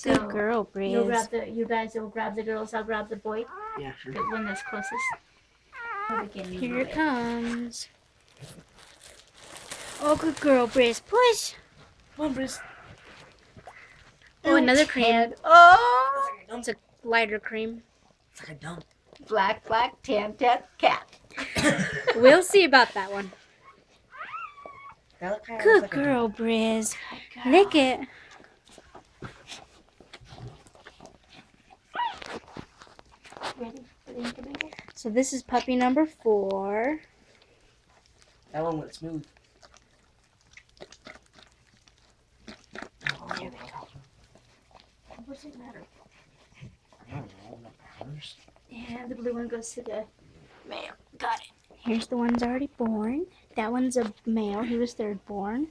So Good girl, you'll Brizz. grab the you guys will grab the girls, I'll grab the boy. Yeah, sure. The one that's closest. Or the guinea Here it comes. Oh, good girl, Brizz. Push. Come on, Bruce. Oh, another cream. And oh It's a lighter cream. It's like a dump. black black tan tan cat. We'll see about that one. That kinda Good looks like a girl, Brizz. Lick it. So this is puppy number four. That one went smooth. Oh, There we go. What does it matter? I don't know. not ours. And the blue one goes to the male. Got it. Here's the one's already born. That one's a male. He was third born.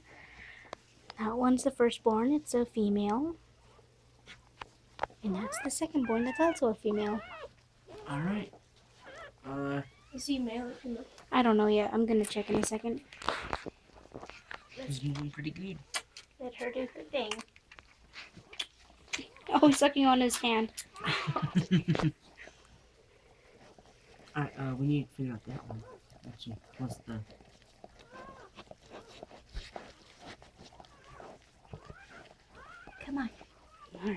That one's the firstborn. It's a female. And that's the second born. That's also a female. All right. Uh, Is he male or female? I don't know yet. I'm gonna check in a second. he's moving pretty good. Let her do her thing. Oh, he's sucking on his hand. All right. Uh, we need to figure out that one. Actually, what's the? Come on. All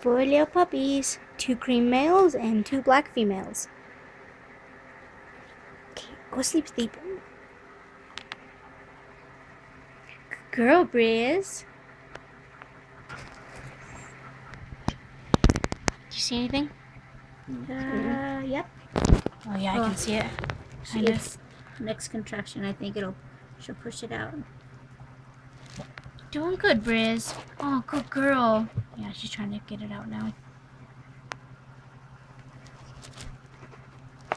Four little puppies, two cream males and two black females. Okay, go sleep, sleep. Good girl, Brizz. Do you see anything? Uh, yep. Oh yeah, I Oh. can see it. Kind of. next contraction. I think it'll she'll push it out. Doing good, Brizz. Oh, good girl. Yeah, she's trying to get it out now.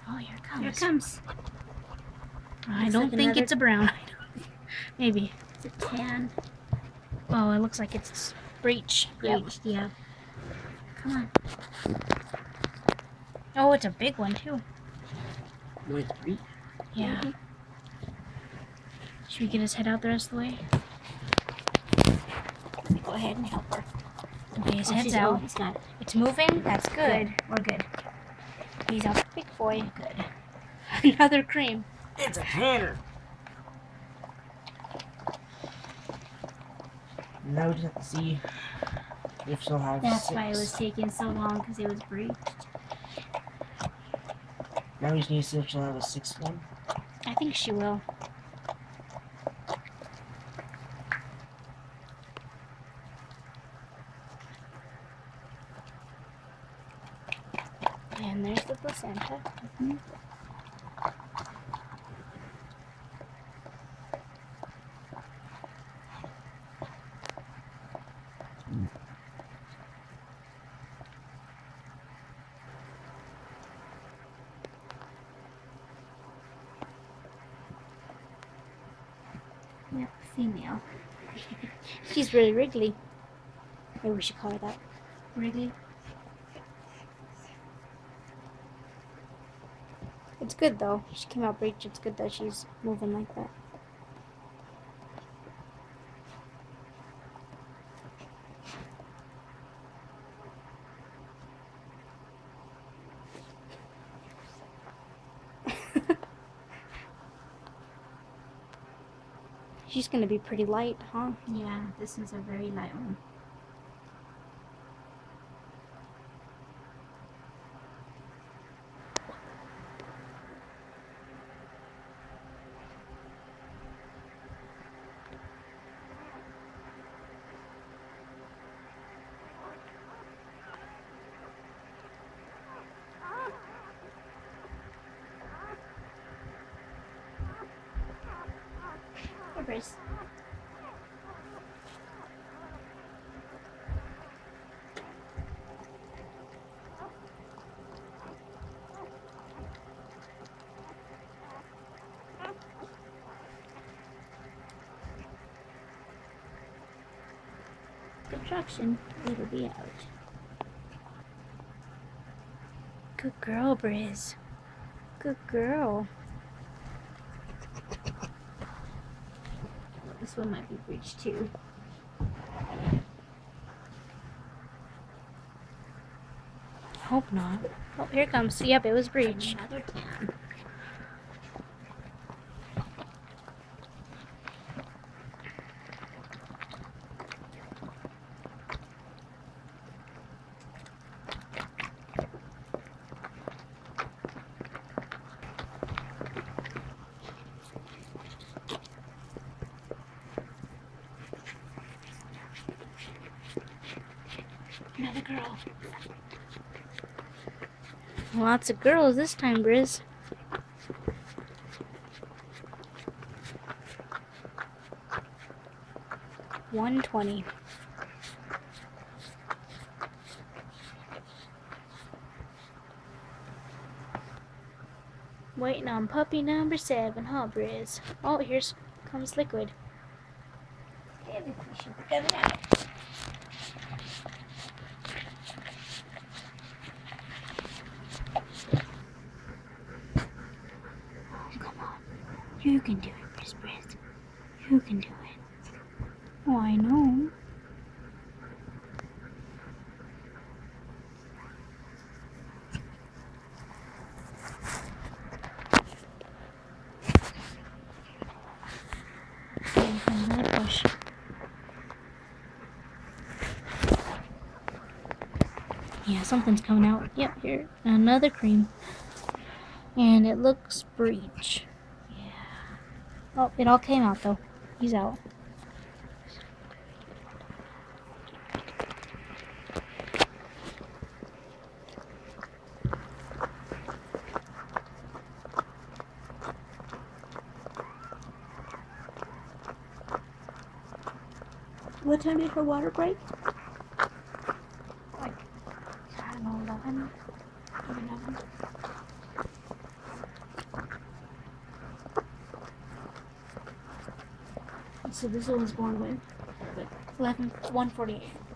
Oh, here it comes. Here it comes. I Looks don't like think it's a brown. Maybe. It's a tan. Oh, it looks like it's breech. Yep. Bleached, yeah. Come on. Oh, it's a big one too. Wait, three. Yeah. Mm-hmm. Should we get his head out the rest of the way? Let ahead and help her. Okay, his Oh, head's she's- oh, out. he's got it. It's moving. That's good. Good. We're good. He's a big boy. Good. Another cream. It's a tanner. Now we just have to see if she'll have That's six. why it was taking so long because it was breached. Now we just need to see if she'll have a sixth one. I think she will. The placenta. Yep, female. She's really wriggly. Maybe we should call her that. Wrigley. It's good though. She came out breech. It's good that she's moving like that. She's gonna be pretty light, huh? Yeah, this is a very light one. Contraction, it'll be out. Good girl, Brizz. Good girl. This one might be breached too. Hope not. Oh, here it comes. Yep, it was breached. Another tan. Another girl. Lots of girls this time, Brizz. One twenty. Waiting on puppy number seven, huh, Brizz? Oh, here comes liquid. Okay, we should be coming out. Come on. You can do it, Brizz Brizz. You can do it. Oh, I know. Yeah, something's coming out. Yep, here. Another cream. And it looks breech. Oh, it all came out though. He's out. What time did her water break? I don't know, 11? 11? So this one was born when? 11, 148.